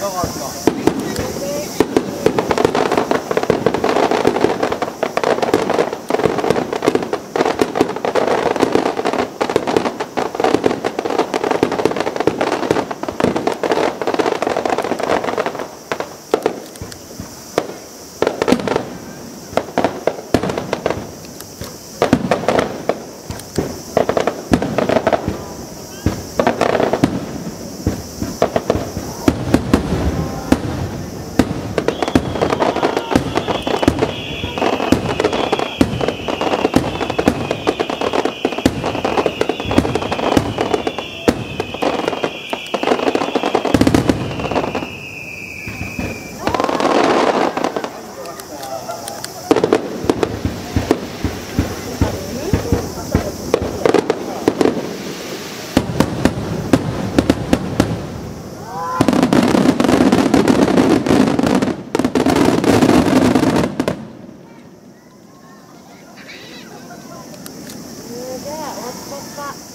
岩があるかここ。